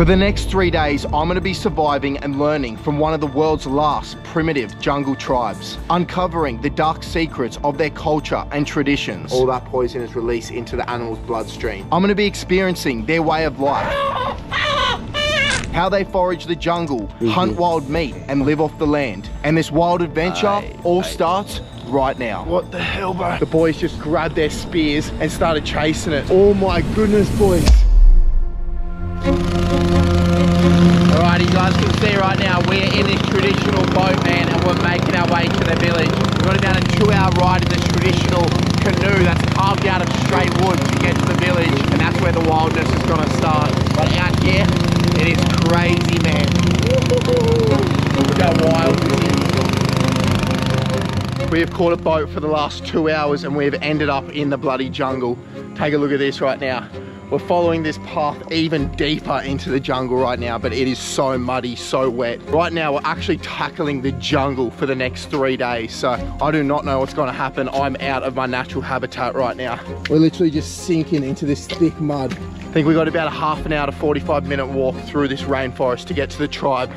For the next three days, I'm gonna be surviving and learning from one of the world's last primitive jungle tribes, uncovering the dark secrets of their culture and traditions. All that poison is released into the animal's bloodstream. I'm gonna be experiencing their way of life. How they forage the jungle, mm-hmm. hunt wild meat, and live off the land. And this wild adventure Aye, all aye. starts right now. What the hell, bro? The boys just grabbed their spears and started chasing it. Oh my goodness, boys. Alright, you guys can see right now we are in this traditional boat, man, and we're making our way to the village. We've got about a two-hour ride in this traditional canoe that's carved out of straight wood to get to the village, and that's where the wildness is going to start. But out here, it is crazy, man. Look how wild this is. We have caught a boat for the last two hours and we have ended up in the bloody jungle. Take a look at this right now. We're following this path even deeper into the jungle right now, but it is so muddy, so wet. Right now, we're actually tackling the jungle for the next three days. So I do not know what's gonna happen. I'm out of my natural habitat right now. We're literally just sinking into this thick mud. I think we got about a half an hour to 45 minute walk through this rainforest to get to the tribe.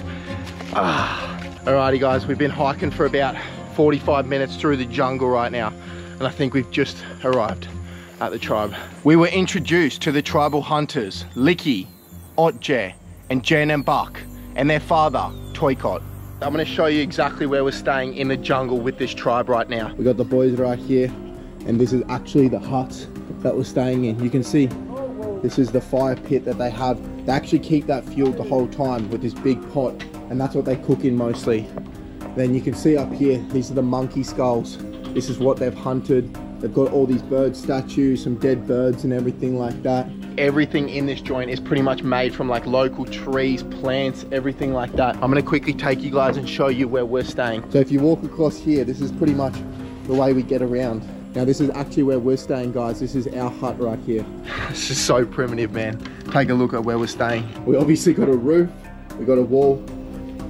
Ah. Alrighty guys, we've been hiking for about 45 minutes through the jungle right now. And I think we've just arrived at the tribe. We were introduced to the tribal hunters, Licky, Otje, and Jen and Buck, and their father, Toykot. I'm gonna show you exactly where we're staying in the jungle with this tribe right now. We got the boys right here, and this is actually the hut that we're staying in. You can see this is the fire pit that they have. They actually keep that fueled the whole time with this big pot, and that's what they cook in mostly. Then you can see up here, these are the monkey skulls. This is what they've hunted. They've got all these bird statues, some dead birds and everything like that. Everything in this joint is pretty much made from like local trees, plants, everything like that. I'm gonna quickly take you guys and show you where we're staying. So if you walk across here, this is pretty much the way we get around. Now this is actually where we're staying guys. This is our hut right here. This is so primitive, man. Take a look at where we're staying. We obviously got a roof, we got a wall,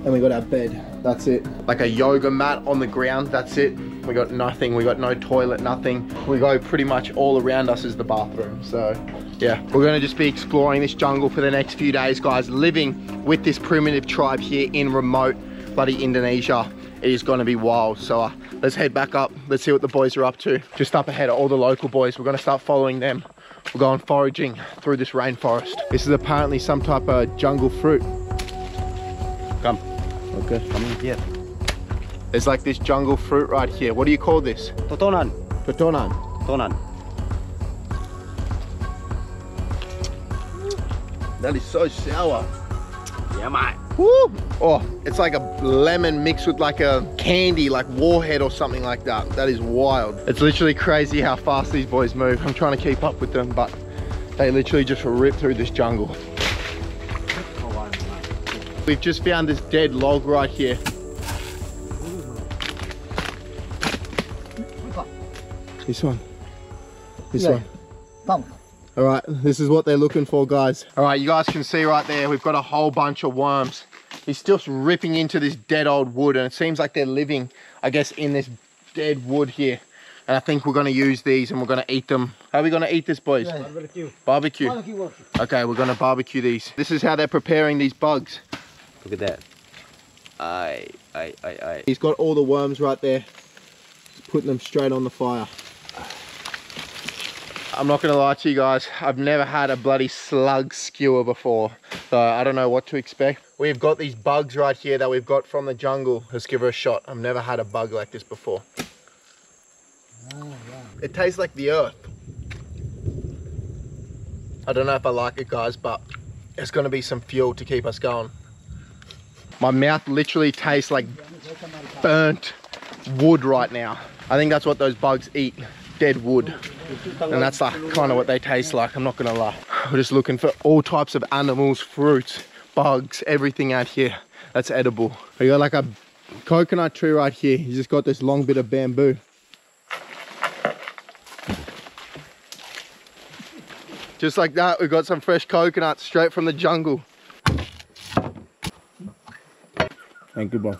and we got our bed. That's it. Like a yoga mat on the ground, that's it. We got nothing, we got no toilet, nothing. We go pretty much all around us is the bathroom. So yeah, we're gonna just be exploring this jungle for the next few days, guys, living with this primitive tribe here in remote bloody Indonesia. It is gonna be wild. So uh, let's head back up. Let's see what the boys are up to. Just up ahead are all the local boys. We're gonna start following them. We're going foraging through this rainforest. This is apparently some type of jungle fruit. Come, Okay. come in here. There's like this jungle fruit right here. What do you call this? Totonan, Petonan. tonan. That is so sour. Yeah, mate. Woo! Oh, it's like a lemon mixed with like a candy, like warhead or something like that. That is wild. It's literally crazy how fast these boys move. I'm trying to keep up with them, but they literally just rip through this jungle. We've just found this dead log right here. This one. This Yeah. one. All right, this is what they're looking for, guys. All right, you guys can see right there, we've got a whole bunch of worms. He's still ripping into this dead old wood, and it seems like they're living, I guess, in this dead wood here. And I think we're gonna use these and we're gonna eat them. How are we gonna eat this, boys? Barbecue. Barbecue. Barbecue works. Okay, we're gonna barbecue these. This is how they're preparing these bugs. Look at that. Aye, aye, aye, aye. He's got all the worms right there. He's putting them straight on the fire. I'm not gonna lie to you guys, I've never had a bloody slug skewer before. So I don't know what to expect. We've got these bugs right here that we've got from the jungle. Let's give her a shot. I've never had a bug like this before. It tastes like the earth. I don't know if I like it guys, but it's gonna be some fuel to keep us going. My mouth literally tastes like burnt wood right now. I think that's what those bugs eat, dead wood. And that's like kind of what they taste like, I'm not gonna lie. We're just looking for all types of animals, fruits, bugs, everything out here that's edible. We got like a coconut tree right here. You just got this long bit of bamboo. Just like that, we got some fresh coconuts straight from the jungle. Thank you, boss.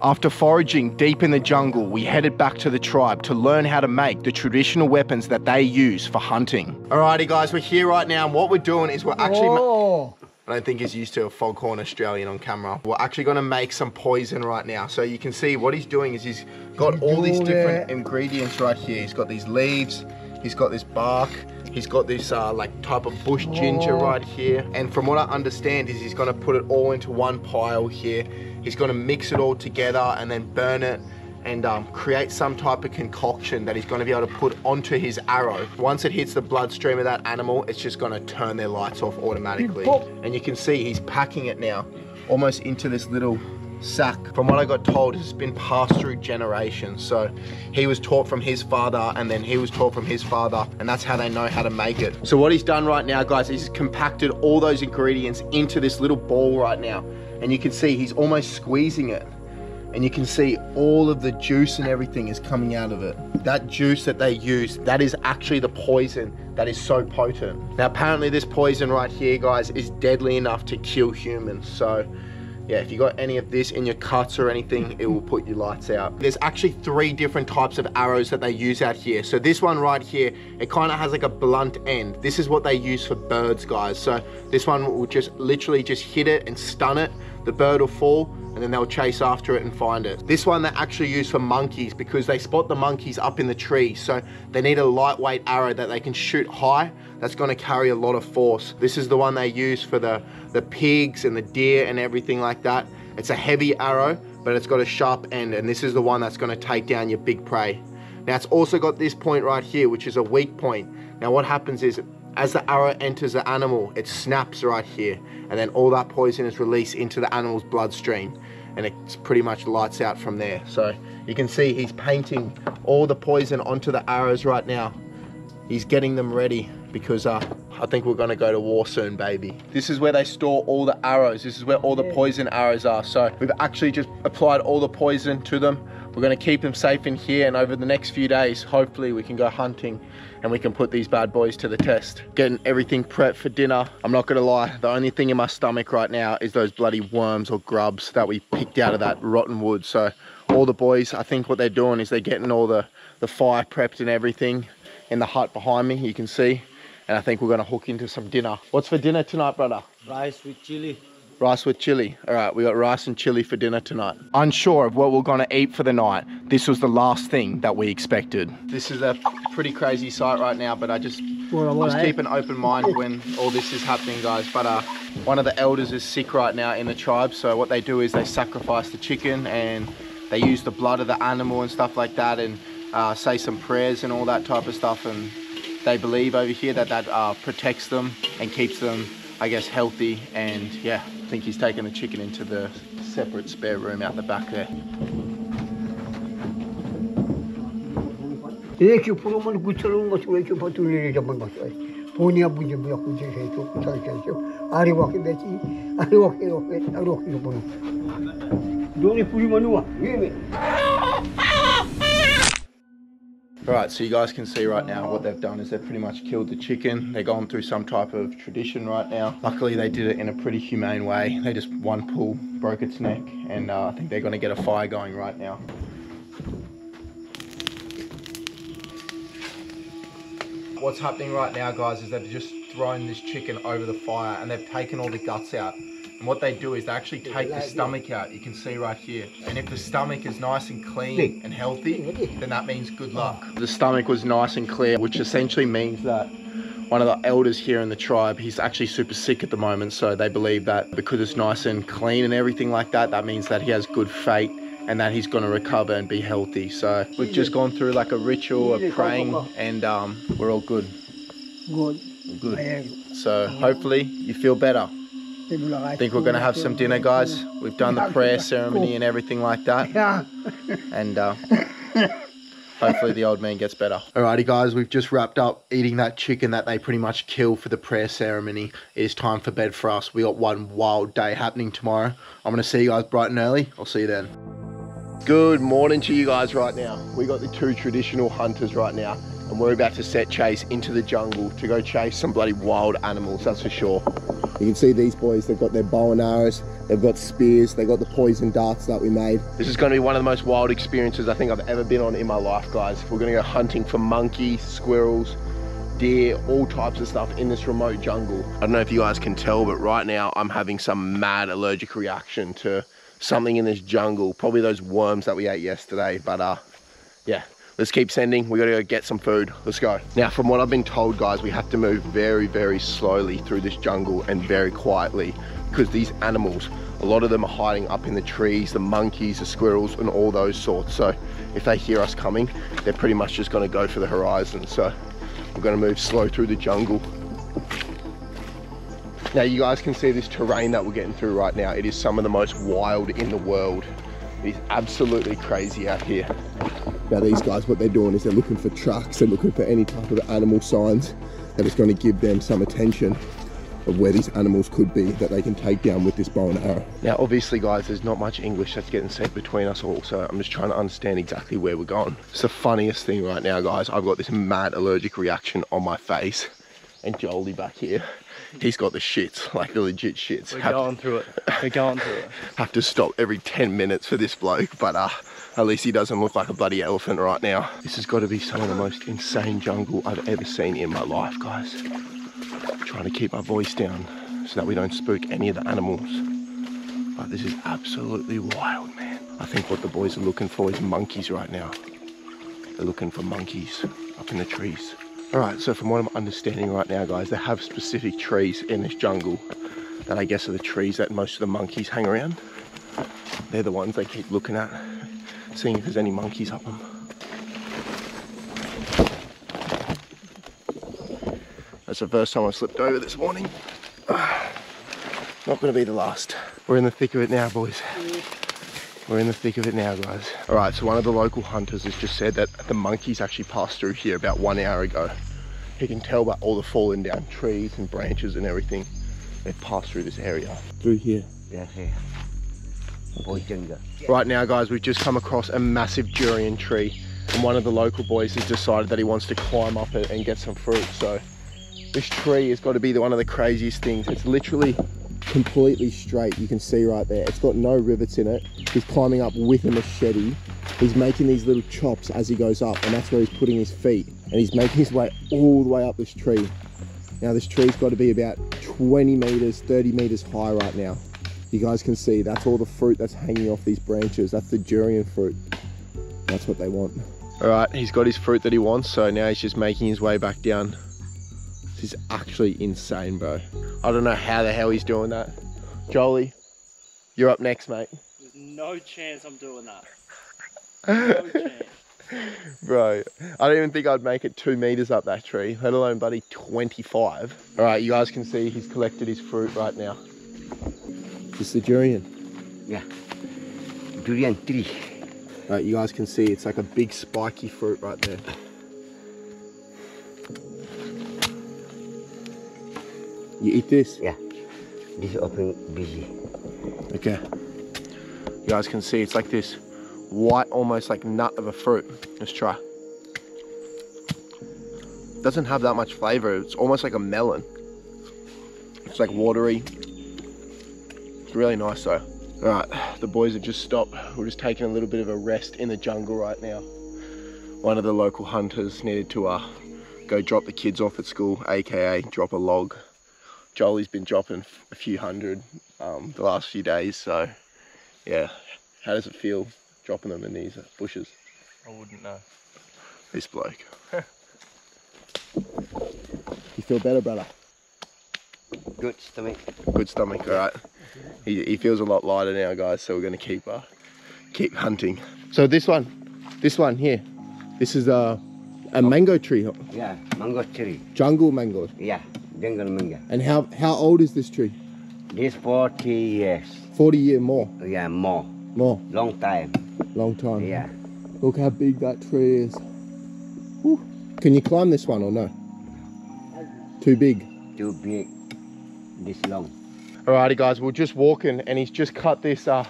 After foraging deep in the jungle, we headed back to the tribe to learn how to make the traditional weapons that they use for hunting. Alrighty guys, we're here right now and what we're doing is we're actually... ma- Oh, I don't think he's used to a foghorn Australian on camera. We're actually gonna make some poison right now. So you can see what he's doing is he's got all these different ingredients right here. He's got these leaves, he's got this bark, he's got this uh, like type of bush ginger right here. And from what I understand is he's gonna put it all into one pile here. He's gonna mix it all together and then burn it and um, create some type of concoction that he's going to be able to put onto his arrow. Once it hits the bloodstream of that animal, it's just going to turn their lights off automatically. And you can see he's packing it now almost into this little sack. From what I got told, it's been passed through generations. So he was taught from his father and then he was taught from his father and that's how they know how to make it. So what he's done right now, guys, is he's compacted all those ingredients into this little ball right now. And you can see he's almost squeezing it and you can see all of the juice and everything is coming out of it. That juice that they use, that is actually the poison that is so potent. Now apparently this poison right here, guys, is deadly enough to kill humans. So yeah, if you got any of this in your cuts or anything, it will put your lights out. There's actually three different types of arrows that they use out here. So this one right here, it kind of has like a blunt end. This is what they use for birds, guys. So this one will just literally just hit it and stun it. The bird will fall and then they'll chase after it and find it. This one they actually use for monkeys because they spot the monkeys up in the tree. So they need a lightweight arrow that they can shoot high that's gonna carry a lot of force. This is the one they use for the, the pigs and the deer and everything like that. It's a heavy arrow, but it's got a sharp end and this is the one that's gonna take down your big prey. Now it's also got this point right here, which is a weak point. Now what happens is as the arrow enters the animal, it snaps right here, and then all that poison is released into the animal's bloodstream, and it pretty much lights out from there. So you can see he's painting all the poison onto the arrows right now. He's getting them ready because uh, I think we're gonna go to war soon, baby. This is where they store all the arrows. This is where all the poison arrows are. So we've actually just applied all the poison to them. We're gonna keep them safe in here and over the next few days, hopefully we can go hunting and we can put these bad boys to the test. Getting everything prepped for dinner. I'm not gonna lie, the only thing in my stomach right now is those bloody worms or grubs that we picked out of that rotten wood. So all the boys, I think what they're doing is they're getting all the, the fire prepped and everything in the hut behind me, you can see. And I think we're gonna hook into some dinner. What's for dinner tonight, brother? Rice with chili. Rice with chili. All right, we got rice and chili for dinner tonight. Unsure of what we're gonna eat for the night. This was the last thing that we expected. This is a pretty crazy sight right now, but I just, just keep an open mind when all this is happening, guys. But uh, one of the elders is sick right now in the tribe, so what they do is they sacrifice the chicken and they use the blood of the animal and stuff like that and uh, say some prayers and all that type of stuff and they believe over here that that uh, protects them and keeps them I guess healthy. And yeah I think he's taken the chicken into the separate spare room out the back there. Alright, so you guys can see right now what they've done is they've pretty much killed the chicken. They're going through some type of tradition right now. Luckily they did it in a pretty humane way. They just one pull broke its neck and uh, I think they're going to get a fire going right now. What's happening right now guys is they've just thrown this chicken over the fire and they've taken all the guts out. And what they do is they actually take the stomach out. You can see right here. And if the stomach is nice and clean and healthy, then that means good luck. The stomach was nice and clear, which essentially means that one of the elders here in the tribe, he's actually super sick at the moment. So they believe that because it's nice and clean and everything like that, that means that he has good fate and that he's going to recover and be healthy. So we've just gone through like a ritual of praying and um, we're all good. Good. Good. So hopefully you feel better. I think we're going to have some dinner, guys. We've done the prayer ceremony and everything like that. Yeah. And uh, hopefully the old man gets better. Alrighty, guys, we've just wrapped up eating that chicken that they pretty much kill for the prayer ceremony. It is time for bed for us. We got one wild day happening tomorrow. I'm going to see you guys bright and early. I'll see you then. Good morning to you guys right now. We got the two traditional hunters right now and we're about to set chase into the jungle to go chase some bloody wild animals, that's for sure. You can see these boys, they've got their bow and arrows, they've got spears, they've got the poison darts that we made. This is going to be one of the most wild experiences I think I've ever been on in my life, guys. We're going to go hunting for monkeys, squirrels, deer, all types of stuff in this remote jungle. I don't know if you guys can tell, but right now I'm having some mad allergic reaction to something in this jungle. Probably those worms that we ate yesterday, but uh, yeah, let's keep sending. We gotta go get some food. Let's go. Now, from what I've been told, guys, we have to move very, very slowly through this jungle and very quietly because these animals, a lot of them are hiding up in the trees, the monkeys, the squirrels, and all those sorts. So if they hear us coming, they're pretty much just gonna go for the horizon. So we're gonna move slow through the jungle. Now you guys can see this terrain that we're getting through right now. It is some of the most wild in the world. It is absolutely crazy out here. Now these guys, what they're doing is they're looking for trucks, they're looking for any type of animal signs that is going to give them some attention of where these animals could be that they can take down with this bow and arrow. Now obviously guys, there's not much English that's getting said between us all, so I'm just trying to understand exactly where we're going. It's the funniest thing right now guys, I've got this mad allergic reaction on my face and Jolie back here he's got the shits, like the legit shits. We're have, going through it. We're going through it. have to stop every 10 minutes for this bloke, but uh, at least he doesn't look like a bloody elephant right now. This has got to be some of the most insane jungle I've ever seen in my life, guys. I'm trying to keep my voice down so that we don't spook any of the animals. But this is absolutely wild, man. I think what the boys are looking for is monkeys right now. They're looking for monkeys up in the trees. All right, so from what I'm understanding right now, guys, they have specific trees in this jungle that I guess are the trees that most of the monkeys hang around. They're the ones they keep looking at, seeing if there's any monkeys up them. That's the first time I slipped over this morning. Not gonna be the last. We're in the thick of it now, boys. We're in the thick of it now, guys. All right, so one of the local hunters has just said that the monkeys actually passed through here about one hour ago. He can tell by all the fallen down trees and branches and everything. They've passed through this area. Through here. Yeah, here. Boy jungle. Right now, guys, we've just come across a massive durian tree. And one of the local boys has decided that he wants to climb up it and get some fruit. So this tree has got to be the, one of the craziest things. It's literally completely straight. You can see right there. It's got no rivets in it. He's climbing up with a machete. He's making these little chops as he goes up and that's where he's putting his feet. And he's making his way all the way up this tree. Now this tree's got to be about 20 meters, 30 meters high right now. You guys can see that's all the fruit that's hanging off these branches. That's the durian fruit. That's what they want. All right, he's got his fruit that he wants. So now he's just making his way back down. This is actually insane, bro. I don't know how the hell he's doing that. Jolie, you're up next, mate. There's no chance I'm doing that. No chance. Bro, I don't even think I'd make it two meters up that tree, let alone buddy 25. All right, you guys can see he's collected his fruit right now. This is the durian. Yeah. Durian tree. Right, you guys can see it's like a big spiky fruit right there. You eat this? Yeah. This open busy. Okay. You guys can see it's like this white, almost like nut of a fruit. Let's try. Doesn't have that much flavor. It's almost like a melon. It's like watery. It's really nice though. All right, the boys have just stopped. We're just taking a little bit of a rest in the jungle right now. One of the local hunters needed to uh, go drop the kids off at school, AKA drop a log. Jolie's been dropping a few hundred um, the last few days, so yeah. How does it feel dropping them in these uh, bushes? I wouldn't know. This bloke. you feel better, brother? Good stomach. Good stomach, all right. He, he feels a lot lighter now, guys, so we're gonna keep uh, keep hunting. So this one, this one here, this is a, a mango tree, Yeah, mango tree. jungle mango. Yeah, jungle mango. And how, how old is this tree? This 40 years. 40 year more, Yeah, more. more, Long time. long time. Yeah. Look how big that tree is. Woo. Can you climb this one or no? Too big. Too big. This long. Alrighty guys, we're just walking and he's just cut this uh,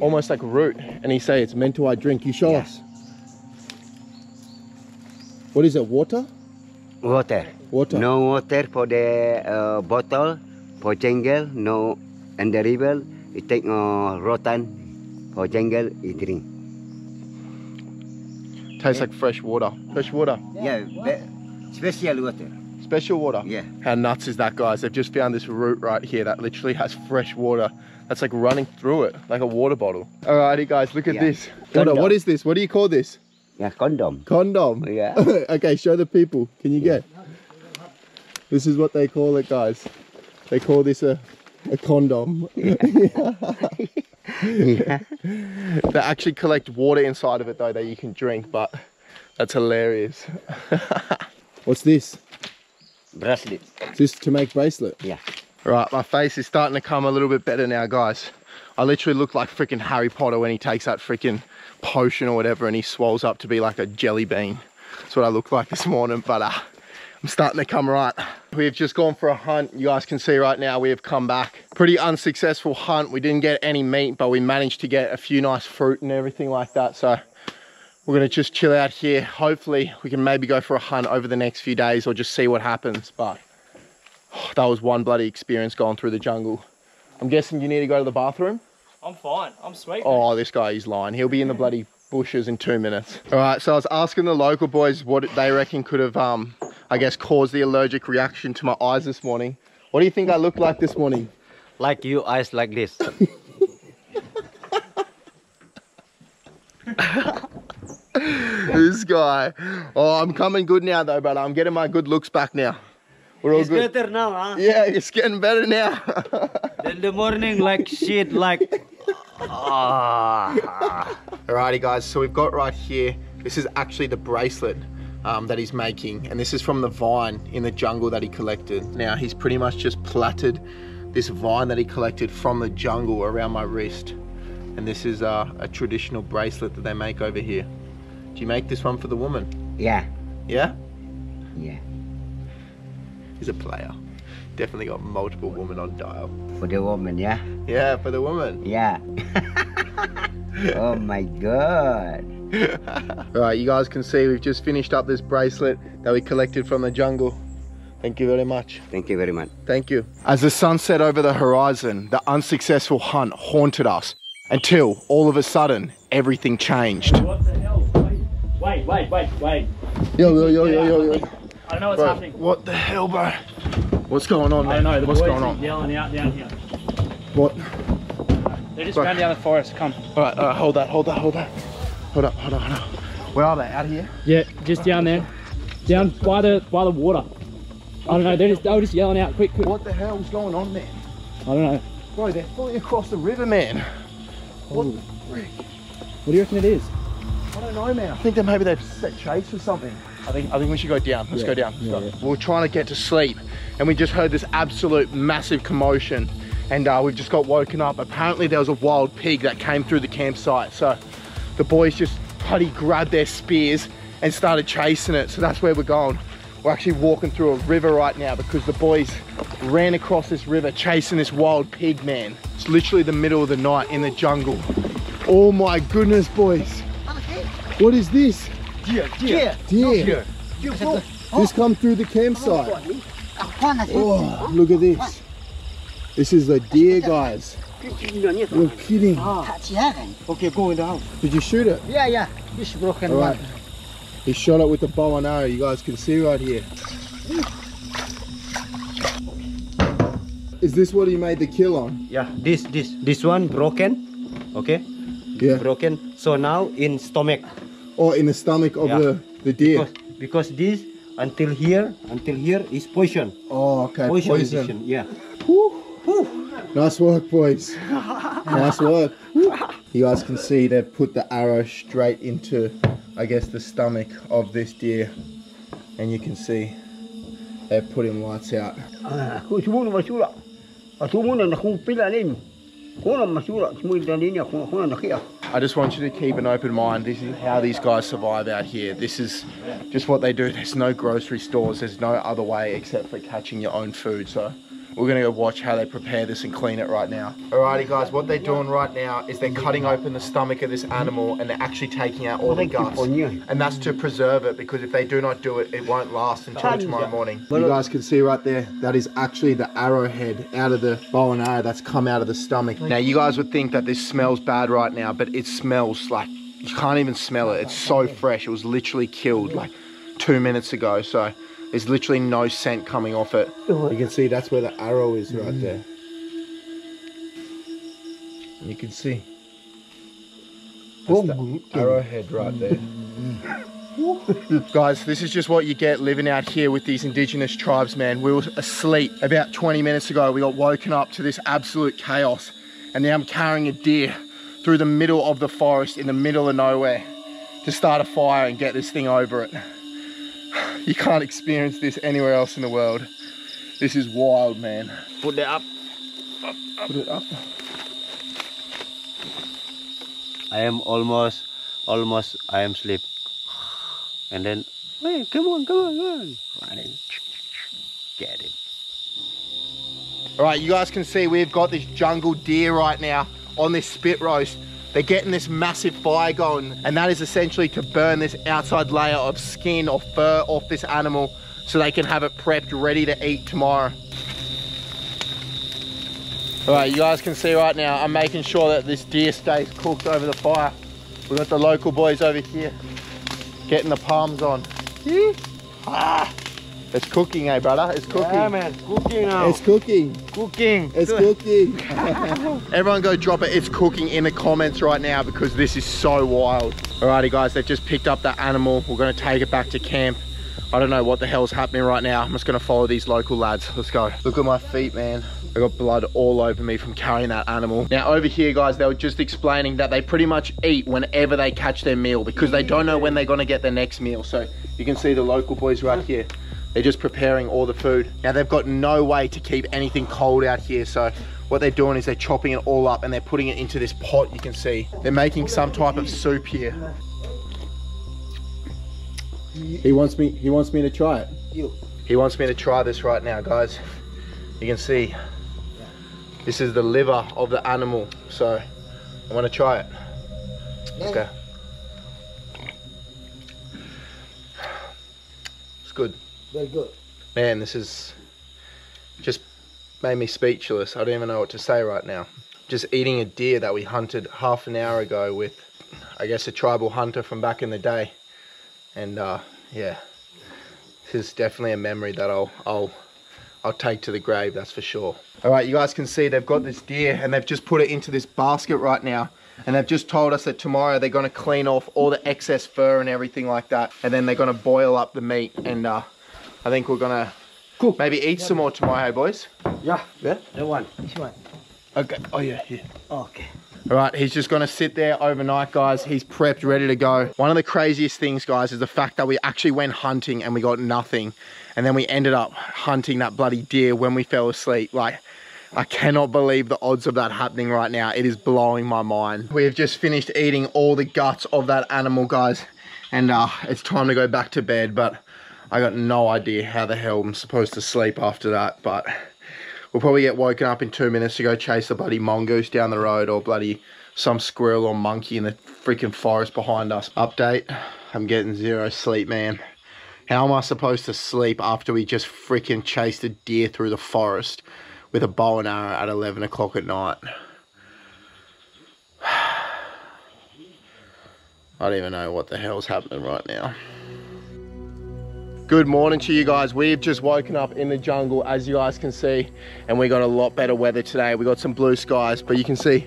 almost like a root and he say it's meant to I drink. You show Yeah. us. What is it, water? Water. Water. No water for the uh, bottle. For jungle, no. And the river, it take uh, rotten. For jungle, it drink. Tastes like fresh water. Fresh water. Yeah, be- special water. special water? Yeah. How nuts is that, guys? They've just found this root right here that literally has fresh water. That's like running through it, like a water bottle. Alrighty, guys, look at Yeah. this. What, what is this? What do you call this? Yeah, condom. Condom. Yeah. okay, show the people. Can you get? This is what they call it, guys. They call this a, a condom. Yeah. they actually collect water inside of it though that you can drink, but that's hilarious. What's this? Bracelet. Just to make bracelet? Yeah. Right, my face is starting to come a little bit better now, guys. I literally look like freaking Harry Potter when he takes that freaking potion or whatever and he swells up to be like a jelly bean. That's what I look like this morning, but uh, I'm starting to come right. We've just gone for a hunt. You guys can see right now we have come back. Pretty unsuccessful hunt. We didn't get any meat, but we managed to get a few nice fruit and everything like that. So we're gonna just chill out here. Hopefully we can maybe go for a hunt over the next few days or just see what happens. But that was one bloody experience going through the jungle. I'm guessing you need to go to the bathroom? I'm fine. I'm sweet. Oh, this guy is lying. He'll be in the bloody bushes in two minutes. All right, so I was asking the local boys what they reckon could have, um, I guess, caused the allergic reaction to my eyes this morning. What do you think I look like this morning? Like you, eyes like this. this guy. Oh, I'm coming good now though, but I'm getting my good looks back now. We're all It's good. better now, huh? Yeah, it's getting better now. In the morning, like shit, like. Ah. Alrighty guys, so we've got right here, this is actually the bracelet um, that he's making and this is from the vine in the jungle that he collected. Now he's pretty much just plaited this vine that he collected from the jungle around my wrist and this is uh, a traditional bracelet that they make over here. Do you make this one for the woman? Yeah. Yeah? Yeah. He's a player. Definitely got multiple women on dial. For the woman, yeah? Yeah, for the woman. Yeah. oh my god. Right, you guys can see we've just finished up this bracelet that we collected from the jungle. Thank you very much. Thank you very much. Thank you. As the sun set over the horizon, the unsuccessful hunt haunted us until all of a sudden everything changed. What the hell? Wait, wait, wait, wait. Yo, yo, yo, yo, yo, yo. I don't know what's Bro, happening. what the hell, bro? What's going on, I don't know. The What's boys going on? yelling out down here. What? They just Bro. ran down the forest. Come. All right, all right, hold that, hold that, hold that. Hold up, hold up, hold up. Where are they? Out here? Yeah, just down there, down by the by the water. I don't know. They're just they were just yelling out, quick, quick. What the hell's going on, man? I don't know. Bro, they're fully across the river, man. What oh. the frick? What do you reckon it is? I don't know, man. I think that maybe they've set chase or something. I think I think we should go down. Let's go down. Let's go. We're trying to get to sleep, and we just heard this absolute massive commotion, and uh, we've just got woken up. Apparently, there was a wild pig that came through the campsite, so the boys just bloody grabbed their spears and started chasing it. So that's where we're going. We're actually walking through a river right now because the boys ran across this river chasing this wild pig, man. It's literally the middle of the night in the jungle. Oh my goodness, boys. What is this? Deer, deer. Deer. This come through the campsite. Oh, look at this. This is a deer, guys. You're kidding. Okay, go in the house. Did you shoot it? Yeah, yeah. This broken All one. right. He shot it with the bow and arrow. You guys can see right here. Is this what he made the kill on? Yeah, this, this, this one broken. Okay? Yeah. Broken. So now in stomach. Or in the stomach of Yeah. the, the deer? Because, because this until here, until here is poison. Oh, okay. Poison. Poison. addition, Yeah. Nice work, boys. nice work. You guys can see they've put the arrow straight into, I guess, the stomach of this deer. And you can see they've put him lights out. I just want you to keep an open mind. This is how these guys survive out here. This is just what they do. There's no grocery stores. There's no other way except for catching your own food. So we're gonna go watch how they prepare this and clean it right now. Alrighty guys, what they're doing right now is they're cutting open the stomach of this animal and they're actually taking out all the guts. And that's to preserve it because if they do not do it, it won't last until tomorrow morning. You guys can see right there, that is actually the arrowhead out of the bow and arrow that's come out of the stomach. Now you guys would think that this smells bad right now, but it smells like, you can't even smell it. It's so fresh. It was literally killed like two minutes ago. So There's literally no scent coming off it. You can see that's where the arrow is right mm. there. You can see. That's the arrowhead right there. Guys, this is just what you get living out here with these indigenous tribes, man. We were asleep about 20 minutes ago. We got woken up to this absolute chaos. And now I'm carrying a deer through the middle of the forest in the middle of nowhere to start a fire and get this thing over it. You can't experience this anywhere else in the world. This is wild, man. Put it up. Put it up. I am almost, almost, I am sleep. And then, hey, come on, come on, come on. Running. Get him. All right, you guys can see we've got this jungle deer right now on this spit roast. They're getting this massive fire going, and that is essentially to burn this outside layer of skin or fur off this animal so they can have it prepped ready to eat tomorrow. All right, you guys can see right now, I'm making sure that this deer stays cooked over the fire. We've got the local boys over here getting the palms on. Ah, it's cooking, eh, brother? It's cooking. Yeah, man, cooking now. It's cooking. cooking. It's cooking. Everyone go drop it. It's cooking in the comments right now because this is so wild. Alrighty guys, they've just picked up that animal. We're gonna take it back to camp. I don't know what the hell's happening right now. I'm just gonna follow these local lads. Let's go. Look at my feet, man. I got blood all over me from carrying that animal. Now over here, guys, they were just explaining that they pretty much eat whenever they catch their meal because they don't know when they're gonna get their next meal. So you can see the local boys right here. They're just preparing all the food. Now they've got no way to keep anything cold out here. So what they're doing is they're chopping it all up and they're putting it into this pot you can see. They're making some type of soup here. He wants me he wants me to try it. He wants me to try this right now, guys. You can see this is the liver of the animal. So I want to try it. Let's go. It's good. Very good. Man, this is just made me speechless. I don't even know what to say right now. Just eating a deer that we hunted half an hour ago with, I guess, a tribal hunter from back in the day. And uh, yeah, this is definitely a memory that I'll, I'll, I'll take to the grave. That's for sure. All right, you guys can see they've got this deer and they've just put it into this basket right now. And they've just told us that tomorrow they're going to clean off all the excess fur and everything like that. And then they're going to boil up the meat. And uh, I think we're going to Cook. maybe eat some more tomorrow, hey boys? Yeah. Yeah? The one. This one. Okay. Oh, yeah, here. Okay. All right, he's just gonna sit there overnight, guys. He's prepped, ready to go. One of the craziest things, guys, is the fact that we actually went hunting and we got nothing. And then we ended up hunting that bloody deer when we fell asleep. Like, I cannot believe the odds of that happening right now. It is blowing my mind. We have just finished eating all the guts of that animal, guys. And uh, it's time to go back to bed, but I got no idea how the hell I'm supposed to sleep after that. But we'll probably get woken up in two minutes to go chase the bloody mongoose down the road or bloody some squirrel or monkey in the freaking forest behind us. Update, I'm getting zero sleep, man. How am I supposed to sleep after we just freaking chased a deer through the forest with a bow and arrow at 11 o'clock at night? I don't even know what the hell's happening right now. Good morning to you guys. We've just woken up in the jungle, as you guys can see, and we got a lot better weather today. We got some blue skies, but you can see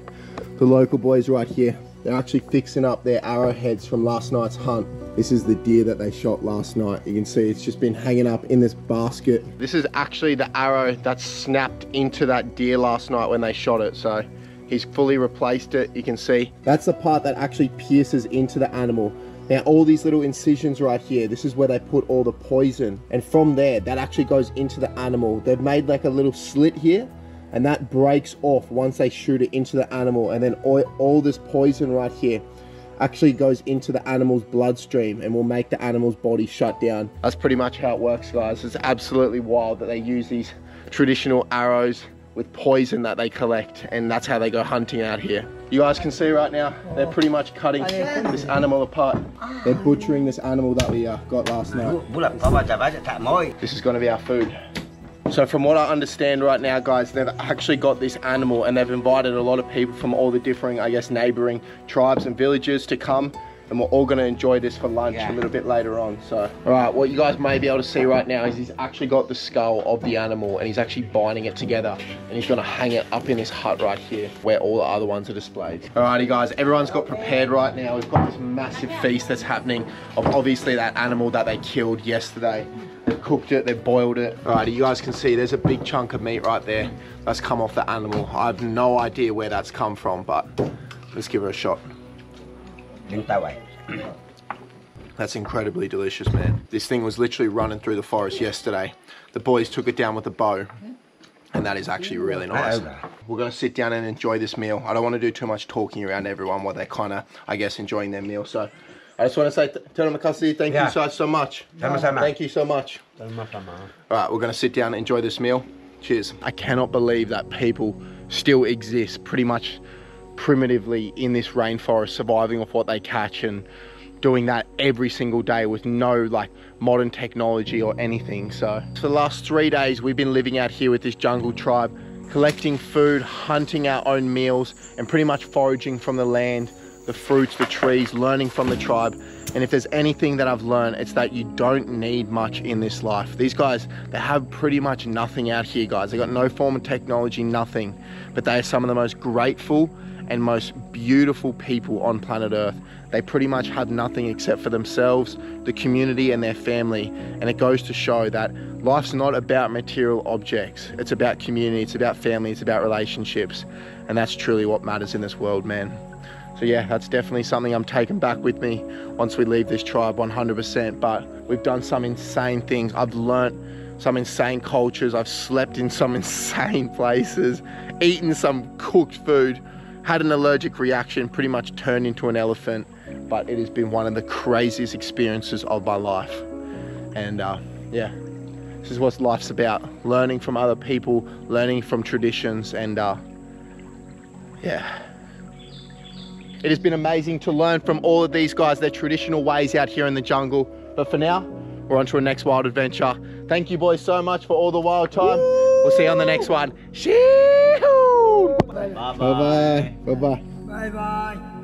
the local boys right here. They're actually fixing up their arrowheads from last night's hunt. This is the deer that they shot last night. You can see it's just been hanging up in this basket. This is actually the arrow that snapped into that deer last night when they shot it. So he's fully replaced it. You can see that's the part that actually pierces into the animal. Now all these little incisions right here, this is where they put all the poison. And from there, that actually goes into the animal. They've made like a little slit here and that breaks off once they shoot it into the animal. And then all, all this poison right here actually goes into the animal's bloodstream and will make the animal's body shut down. That's pretty much how it works, guys. It's absolutely wild that they use these traditional arrows with poison that they collect and that's how they go hunting out here. You guys can see right now, they're pretty much cutting this animal apart. They're butchering this animal that we uh, got last night. Bulan kau baca baca tak mau. This is gonna be our food. So from what I understand right now, guys, they've actually got this animal and they've invited a lot of people from all the different, I guess, neighboring tribes and villages to come and we're all gonna enjoy this for lunch a little bit later on. So, all right, what you guys may be able to see right now is he's actually got the skull of the animal and he's actually binding it together and he's gonna hang it up in this hut right here where all the other ones are displayed. Alrighty guys, everyone's got prepared right now. We've got this massive feast that's happening of obviously that animal that they killed yesterday. They've cooked it, they've boiled it. Alrighty, you guys can see there's a big chunk of meat right there that's come off the animal. I have no idea where that's come from, but let's give it a shot. That's incredibly delicious, man. This thing was literally running through the forest yesterday. The boys took it down with a bow, and that is actually really nice. We're gonna sit down and enjoy this meal. I don't want to do too much talking around everyone while they're kind of, I guess, enjoying their meal. So, I just want to say, Tana Makasi, thank you so, so much. Thank you so much. All right, we're gonna sit down and enjoy this meal. Cheers. I cannot believe that people still exist pretty much primitively in this rainforest, surviving off what they catch and doing that every single day with no like modern technology or anything. So for the last three days, we've been living out here with this jungle tribe, collecting food, hunting our own meals, and pretty much foraging from the land, the fruits, the trees, learning from the tribe. And if there's anything that I've learned, it's that you don't need much in this life. These guys, they have pretty much nothing out here, guys. They got no form of technology, nothing. But they are some of the most grateful and most beautiful people on planet Earth. They pretty much have nothing except for themselves, the community, and their family. And it goes to show that life's not about material objects. It's about community, it's about family, it's about relationships. And that's truly what matters in this world, man. So yeah, that's definitely something I'm taking back with me once we leave this tribe 100%. But we've done some insane things. I've learnt some insane cultures. I've slept in some insane places, eaten some cooked food, had an allergic reaction, pretty much turned into an elephant. But it has been one of the craziest experiences of my life. And uh, yeah, this is what life's about. Learning from other people, learning from traditions and uh, yeah. It has been amazing to learn from all of these guys, their traditional ways out here in the jungle. But for now, we're on to our next wild adventure. Thank you boys so much for all the wild time. We'll see you on the next one. Shee-hoo! 拜拜拜拜拜拜